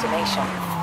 destination.